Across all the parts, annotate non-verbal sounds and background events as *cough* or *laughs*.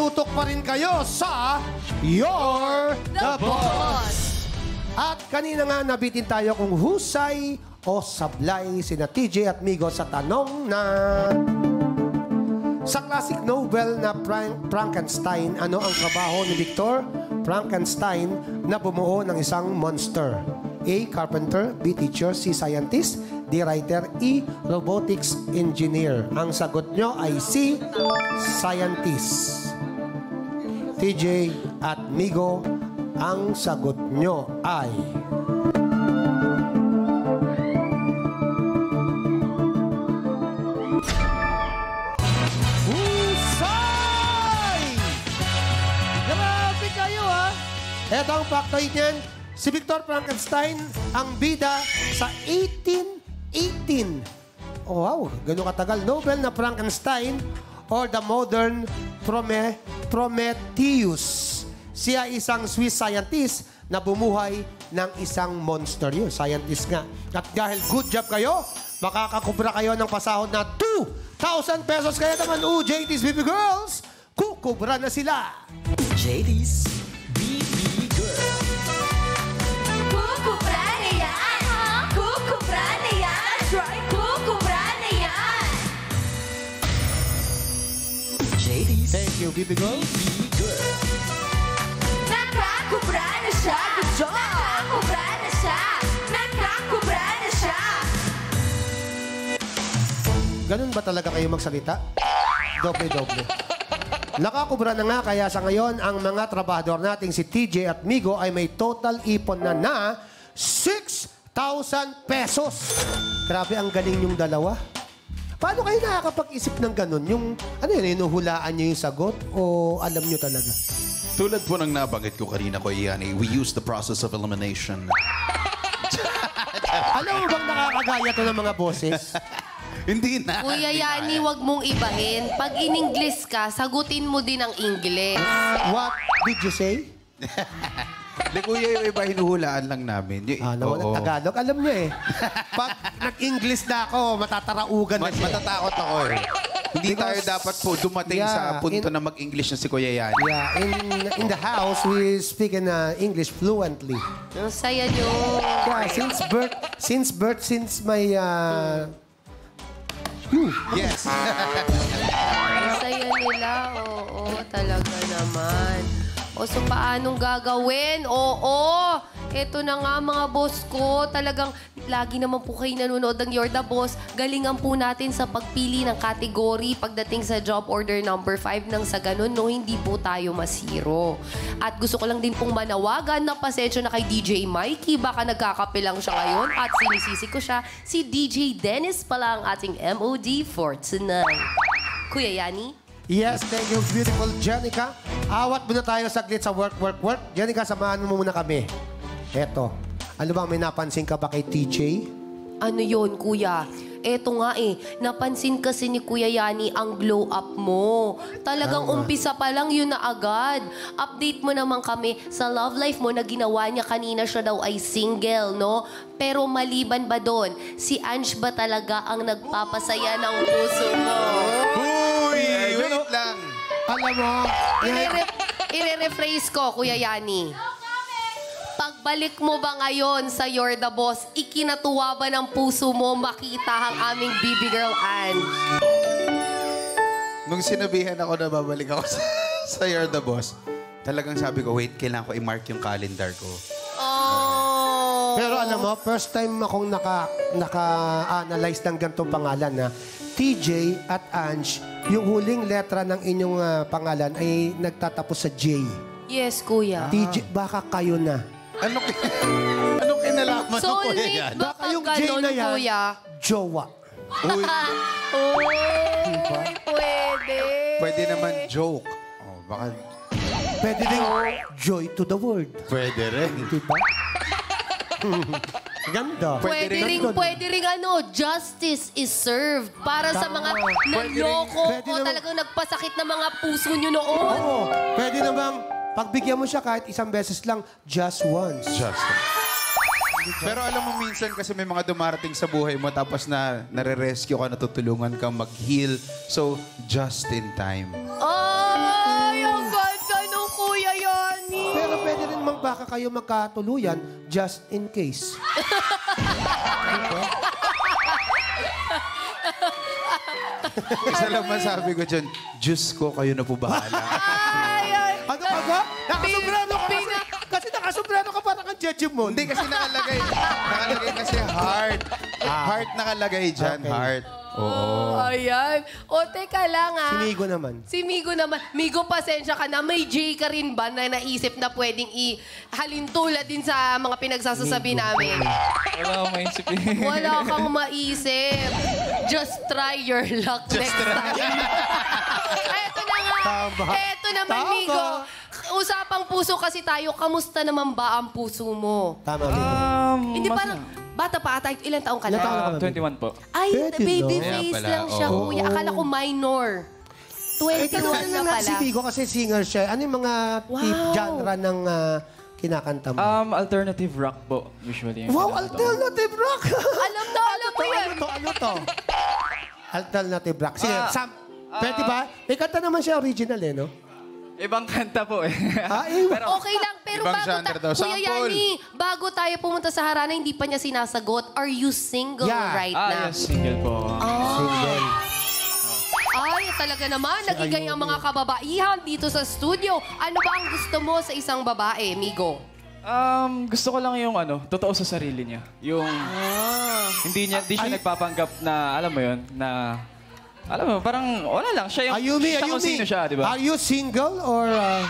nakatutok pa rin kayo sa Your The Boss. At kanina nga nabitin tayo kung husay o sablay sina TJ at Migo sa tanong na... Sa classic novel na Frank- Frankenstein, ano ang trabaho ni Victor Frankenstein na bumuo ng isang monster? A. Carpenter B. Teacher C. Scientist D. Writer E. Robotics Engineer Ang sagot nyo ay C. Scientist TJ at Migo, ang sagot nyo ay... Husay! Grabe kayo, ha? Ito ang factoid niyan. Si Victor Frankenstein ang bida sa 1818. Oh, wow, ganun katagal. Nobel na Frankenstein or the modern Prome Prometheus. Siya isang Swiss scientist na bumuhay ng isang monster. Yun, scientist nga. At dahil good job kayo, makakakubra kayo ng pasahod na 2,000 pesos. Kaya naman, oh, JT's Baby Girls, kukubra na sila. JD's BB Girl. Nakakubra na siya! Job! Nakakubra na siya! Nakakubra na siya! Ganun ba talaga kayo magsalita? Doble-doble. Nakakubra na nga kaya sa ngayon ang mga trabahador nating si TJ at Migo ay may total ipon na na 6,000 pesos. Grabe ang galing yung dalawa. Paano kayo nakakapag-isip ng ganun? Yung, ano yun, inuhulaan nyo yung sagot o alam nyo talaga? Tulad po ng nabanggit ko kanina ko, Ian, we use the process of elimination. *laughs* Alam mo bang nakakagaya to ng mga boses? *laughs* Hindi na. Kuya hindi Yani, na. wag mong ibahin. Pag in-English ka, sagutin mo din ang English. What did you say? *laughs* Hindi, kuya, yung iba hinuhulaan lang namin. Y- Ah, nawala Oo. Tagalog. Alam nyo eh. Pag nag-English na ako, matataraugan na Mat- siya. matatakot ako eh. Hindi tayo dapat po dumating Yeah, sa punto in- na mag-English na si Kuya Yan. Yeah, in in the house, we speak in uh, English fluently. Ang saya nyo. Yeah, since birth, since birth, since my, uh, Yes. Ang saya nila. Oo, talaga naman. O, so paanong gagawin? Oo, eto na nga mga boss ko. Talagang lagi naman po kayo nanonood ng You're the Boss. Galingan po natin sa pagpili ng category pagdating sa job order number 5 nang sa ganun, no, hindi po tayo masiro. At gusto ko lang din pong manawagan na pasensya na kay DJ Mikey. Baka nagkakape lang siya ngayon at sinisisi ko siya. Si DJ Dennis pala ang ating MOD for tonight. Kuya Yani? Yes, thank you, beautiful Jenica. Awat muna tayo saglit sa work, work, work. Jenica, samahan mo muna kami. Eto, ano bang may napansin ka ba kay TJ? Ano yon kuya? Eto nga eh, napansin kasi ni Kuya Yani ang glow up mo. Talagang umpisa pa lang yun na agad. Update mo naman kami sa love life mo na ginawa niya kanina siya daw ay single, no? Pero maliban ba doon, si Ange ba talaga ang nagpapasaya ng puso mo? Alam mo, eh, Ire- Ire-rephrase ko, Kuya Yani. Pagbalik mo ba ngayon sa You're the Boss, ikinatuwa ba ng puso mo makita ang aming baby girl Ange? Nung sinabihan ako na babalik ako *laughs* sa, sa You're the Boss, talagang sabi ko, wait, kailangan ko i-mark yung calendar ko. Oh! Pero alam mo, first time akong naka, naka-analyze ng ganitong pangalan na TJ at Ange, yung huling letra ng inyong ah, pangalan ay nagtatapos sa J. Yes, kuya. TJ, baka kayo na. Ano *laughs* Anong kinalaman ng Kuya Soulmate Yan? ba Baka yung J ganun, na yan, kuya? jowa. Uy, *laughs* Uy, pwede. pwede naman joke. Oh, baka Pwede din joy to the world. pwede rin. Diba? *laughs* Ganda. Pwede rin- ring, Ganda. pwede ring ano, justice is served para sa mga naloko pwede o naman- talagang nagpasakit ng mga puso nyo noon. Oo. Pwede namang pagbigyan mo siya kahit isang beses lang, just once. Just. Pero alam mo minsan kasi may mga dumarating sa buhay mo tapos na nare-rescue ka, natutulungan kang mag-heal. So, just in time. Ay, baka kayo magkatuluyan just in case. Isa lang masabi ko dyan, Diyos ko, kayo na po bahala. Ay, ay. Ano ka ba? Nakasombrero ka kasi. Pina- Kasi nakasombrero ka parang kang judgment. Hindi kasi nakalagay. Nakalagay kasi heart. Heart nakalagay dyan, Okay. heart. Oo. Ayan. O, teka lang ah. Si Migo naman. Si Migo naman. Migo, pasensya ka na. May J ka rin ba na naisip na pwedeng i-halintulad din sa mga pinagsasasabi namin? Wala akong maisip eh. *laughs* Wala kang maisip. Just try your luck next time. *laughs* Eto na nga. Tama. Eto naman, Tama. Migo. Usapang puso kasi tayo. Kamusta naman ba ang puso mo? Tama, Migo. Um, Hindi mas- parang bata pa ata. Ilan taong ka Ilan taon na? ka Ah, 21 po. Ay, Pwede, baby no? face Kaya pala, lang siya, oo. kuya. Akala ko minor. Eh, 21 tanong na na pala. si Migo kasi singer siya. Ano yung mga tip Wow. genre ng ah, kinakanta mo? Um, alternative rock po, usually. yung wow, kinakanta ko. alternative rock! *laughs* Alam na, alam mo yan. ano to? Ano to? Alternative rock. Sige, Ah, Sam. Pwede ba? May kanta naman siya original eh, no? Ibang kanta po eh. Ah, eh, Okay lang, pero Ibang bago genre ta- daw. Kuya Sample. Yani, bago tayo pumunta sa harana, hindi pa niya sinasagot. Are you single Yeah. right ah, now? yes, single po. single. Ay, talaga naman. Nagigay ang mga kababaihan dito sa studio. Ano ba ang gusto mo sa isang babae, Migo? Um, gusto ko lang yung ano, totoo sa sarili niya. Yung hindi niya, di siya nagpapanggap na, alam mo yun, na, alam mo, parang wala lang. Siya yung, Ayumi, siya kung Ayumi. sino siya, di ba? Are you single or uh,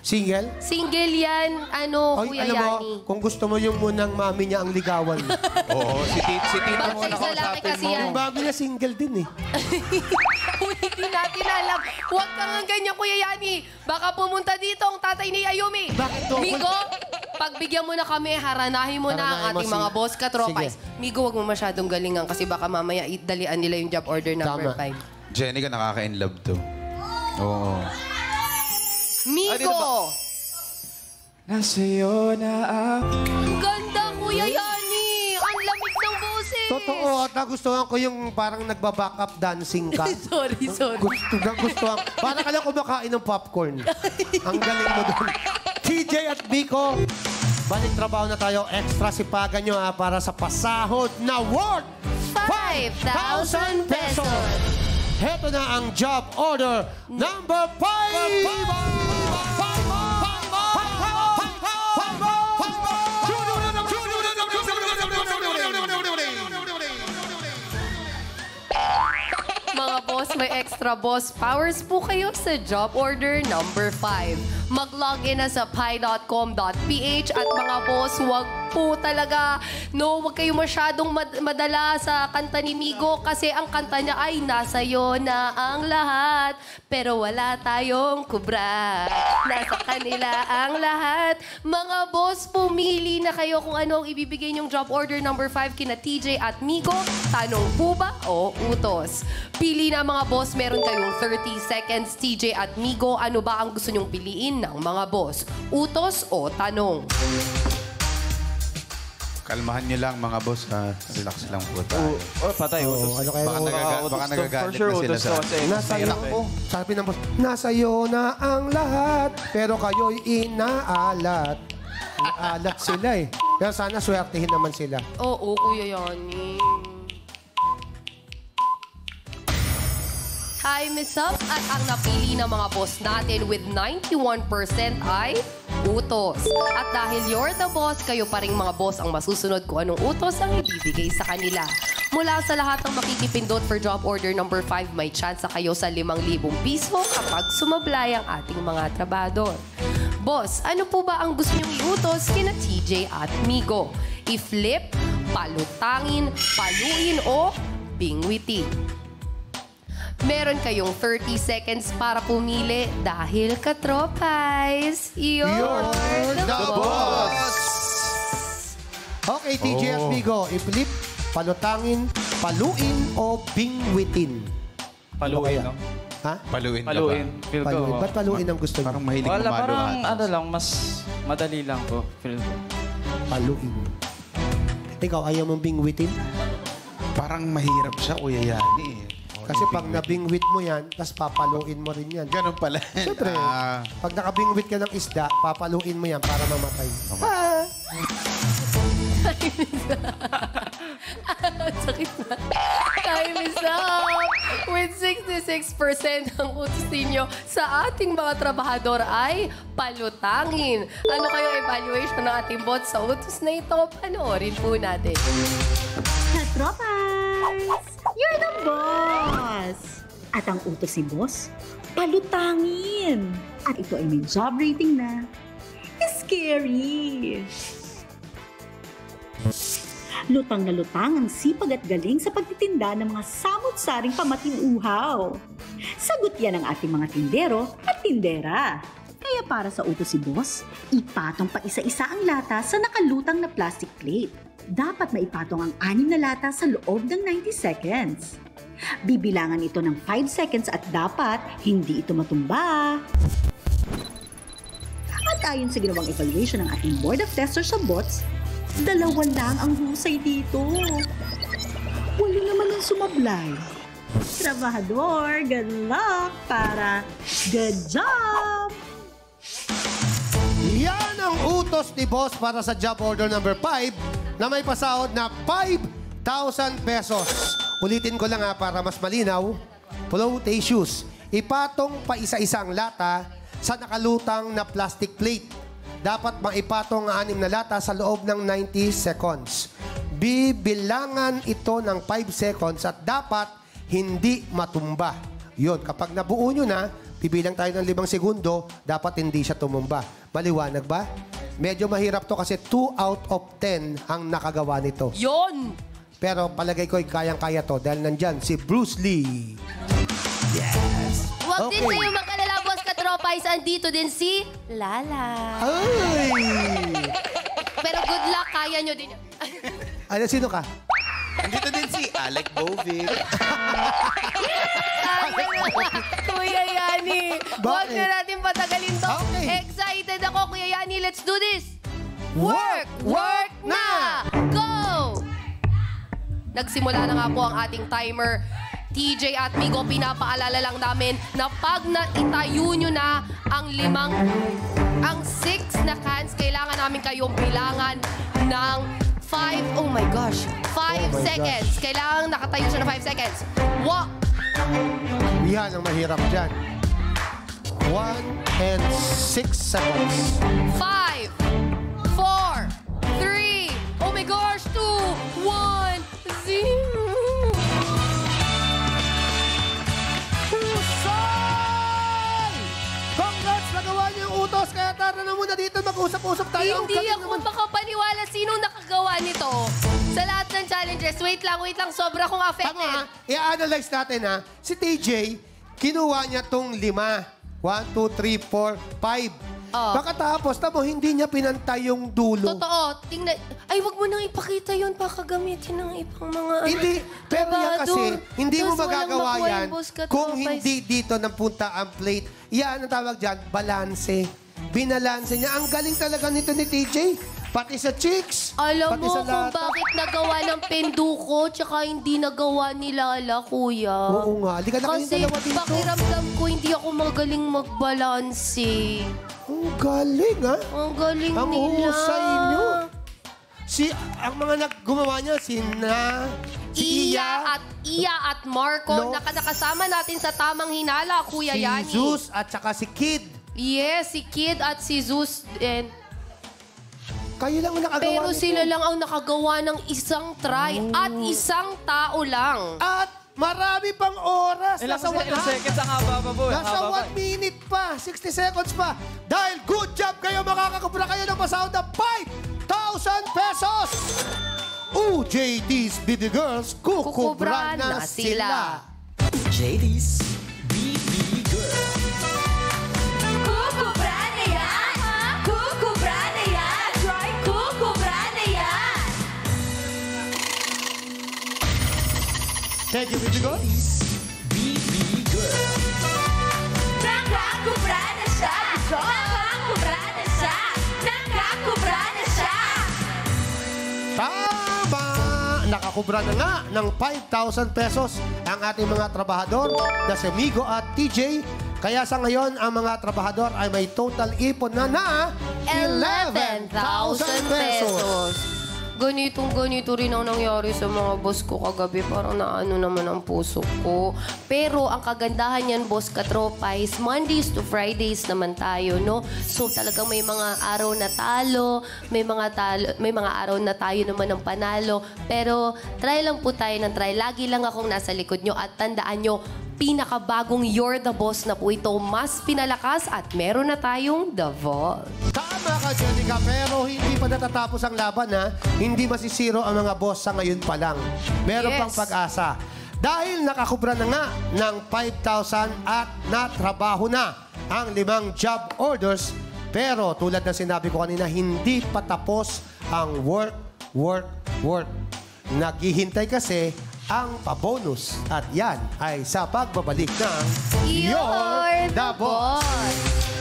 single? Single yan, ano, Ay, Kuya alam mo, Yani? kung gusto mo yung munang mami niya ang ligawan mo. *laughs* Oo, si, tit, si Tita Bang mo sex lalaki nakausapin kasi mo. yan. yung mami niya single din eh. *laughs* Uy, hindi natin alam. Huwag ka nga ganyan, Kuya Yani. Baka pumunta dito ang tatay ni Ayumi. Bakit to? Migo, pagbigyan mo na kami, haranahin mo na ang Haranahin mo ating si- mga boss katropais. Sige. Migo, wag mo masyadong galingan kasi baka mamaya idalian nila yung job order number Tama. 5. Jenny ka nakaka-inlove to. Oo. Migo! Nasa'yo na ako. Ang ganda, Kuya Yani! Ang lamig ng boses! Totoo, at nagustuhan ko yung parang nagba-back up dancing ka. *laughs* sorry, sorry. Gusto na gustuhan. Para ka lang kumakain ng popcorn. *laughs* Ang galing mo doon. TJ at Biko, balik trabaho na tayo. Extra sipagan nyo ha, para sa pasahod na worth 5,000 pesos. Heto na ang job order number 5! Mga boss, may extra boss powers po kayo sa job order number 5. Mag-login na sa pi.com.ph at mga boss, wag po talaga, no, wag kayo masyadong mad- madala sa kanta ni Migo kasi ang kanta niya ay nasa'yo na ang lahat pero wala tayong kubra. Nasa kanila ang lahat. Mga boss, pumili na kayo kung ano ang ibibigay niyong job order number 5 kina TJ at Migo. Tanong po ba o utos? Pili na mga boss, meron kayong 30 seconds. TJ at Migo, ano ba ang gusto niyong piliin ng mga boss? Utos o tanong? Kalmahan niyo lang mga boss ha. Relax lang po tayo. Oh, patay. Oo, ano kaya Baka mo? nagaga- utos baka to. nagagalit For sure, na sila utos sa... to kasi Nasa iyo, eh. sabi ng boss, nasa iyo na ang lahat, pero kayo'y inaalat. Inaalat sila eh. Pero sana swertihin naman sila. Oo, Kuya Yani. Time is up at ang napili ng mga boss natin with 91% ay utos. At dahil you're the boss, kayo pa rin mga boss ang masusunod kung anong utos ang ibibigay sa kanila. Mula sa lahat ng makikipindot for job order number 5, may chance kayo sa 5,000 piso kapag sumablay ang ating mga trabador. Boss, ano po ba ang gusto niyong iutos kina TJ at Migo? I-flip, palutangin, paluin o bingwitin? Meron kayong 30 seconds para pumili dahil katropais. You're, You're the boss! Okay, TJ at Oh. Migo, i-flip, palutangin, paluin o bingwitin. Paluin, no? Ha? Paluin ka Paluin. ba? Feel ko. Paluin. Ba't paluin ang gusto Parang niyo? mahilig Wala, mamalo parang ata. ano lang, mas madali lang po. Feel ko. Paluin. Ikaw, ayaw mong bingwitin? Parang mahirap siya, Kuya Yani. Kasi pag nabingwit mo yan, tapos papaluin mo rin yan. Ganun pala. Siyempre, Ah, pag nakabingwit ka ng isda, papaluin mo yan para mamatay. Ah. Sakit na. Time is up! With 66% ng utos ninyo sa ating mga trabahador ay palutangin. Ano kayo evaluation ng ating bot sa utos na ito? Panoorin po natin. Katropas! You're the boss! At ang utos si boss, palutangin! At ito ay may job rating na scary! Lutang na lutang ang sipag at galing sa pagtitinda ng mga samot-saring pamatin-uhaw. Sagot yan ng ating mga tindero at tindera. Kaya para sa utos si boss, ipatong pa isa-isa ang lata sa nakalutang na plastic plate. Dapat maipatong ang anim na lata sa loob ng 90 seconds. Bibilangan ito ng 5 seconds at dapat hindi ito matumba. At ayon sa ginawang evaluation ng ating Board of Testers sa bots, dalawa lang ang husay dito. Wala naman ang sumablay. Trabahador, good luck para good job! Utos ni boss para sa job order number 5 na may pasahod na 5,000 pesos. Ulitin ko lang ha para mas malinaw. Float shoes. Ipatong pa isa-isa ang lata sa nakalutang na plastic plate. Dapat maipatong ang anim na lata sa loob ng 90 seconds. Bibilangan ito ng 5 seconds at dapat hindi matumba. Yun, kapag nabuo nyo na, bibilang tayo ng 5 segundo, dapat hindi siya tumumba. Maliwanag ba? Medyo mahirap to kasi 2 out of 10 ang nakagawa nito. Yon! Pero palagay ko ay kayang-kaya to dahil nandyan si Bruce Lee. Huwag din Okay. kayo makalala, boss katropais. Andito din si Lala. Ay! Pero good luck, kaya nyo din. Ano, sino ka? Andito din si Alec Bovic. *laughs* *laughs* Kuya Yani, huwag na natin patagalin to. Okay. Excited ako, Kuya Yani. Let's do this. Work! Work na! Go! Nagsimula na nga po ang ating timer. TJ at Migo, pinapaalala lang namin na pag naitayo nyo na ang limang, ang six na cans, kailangan namin kayong bilangan ng five, oh my gosh, five Oh my seconds. Kailangan nakatayo siya ng five seconds. Wa, Yan ang mahirap dyan. One and six seconds. five, four, three, oh my gosh, two, one, zero. Husay! Congrats! Nagawa niyo yung utos. Kaya tara na muna dito. Mag-usap-usap tayo. Hindi ako makapaniwala sino nakagawa nito. Sa lahat ng challenges, wait lang, wait lang, sobra Tama ha? affected. I-analyze natin ha. Si TJ, kinuha niya tong lima. One, two, three, four, five. Oh. Pagkatapos, tamo, hindi niya pinantay yung dulo. Totoo, tingnan. Ay, wag mo nang ipakita yun. Baka gamitin ng ibang mga... ano, Hindi, pero yan kasi, trabador. hindi mo Tapos walang magagawa makuha yan yung boss ka, kung hindi dito napunta ang plate. Yan ang tawag dyan, balanse. Binalanse niya. Ang galing talaga nito ni TJ. Pati sa chicks. Alam pati mo sa kung bakit nagawa ng penduko tsaka hindi nagawa ni Lala, kuya. Oo nga. Halika na kayong Kasi dalawa dito. pakiramdam ko hindi ako magaling magbalanse. Ang galing, ha? Ang galing Ang nila. husay niyo. Si, ang mga naggumawa niya, si Na, si Iya at Iya at Marco No. na nakasama natin sa tamang hinala, Kuya si Yani. Zeus, at saka si Kid. Yes, si Kid at si Zeus din. Kayo lang ang nakagawa Pero nito. sila lang ang nakagawa ng isang try at isang tao lang. At marami pang oras. Ilang, Nasa ilang one, seconds ang haba pa po. nasa haba pa. one minute pa. 60 seconds pa. Dahil good job kayo, makakakubra kayo ng pasahod na 5,000 pesos. UJD's Baby Girls, kukubra na sila. JD's Thank you, Baby Girls. BB Girl. Nakakubra na siya! Nakakubra na siya! Nakakubra na siya! Tama! Nakaku nakakubra na nga ng 5,000 pesos ang ating mga trabahador na si Migo at TJ. Kaya sa ngayon, ang mga trabahador ay may total ipon na na 11,000 pesos. Ganitong ganito rin ang nangyari sa mga boss ko kagabi. Parang naano naman ang puso ko. Pero ang kagandahan niyan, boss katropa, is Mondays to Fridays naman tayo, no? So talagang may mga araw na talo, may mga talo, may mga araw na tayo naman ng panalo. Pero try lang po tayo ng try. Lagi lang akong nasa likod nyo at tandaan nyo, pinakabagong You're the Boss na po ito. Mas pinalakas at meron na tayong The Vault. Tama ka, Jenica, pero hindi pa natatapos ang laban, ha? Hindi masisiro ang mga boss sa ngayon pa lang. Meron Yes. pang pag-asa. Dahil nakakubra na nga ng 5,000 at natrabaho na ang limang job orders, pero tulad ng sinabi ko kanina, hindi pa tapos ang work, work, work. Naghihintay kasi ang pabonus. At yan ay sa pagbabalik ng You're the Boss!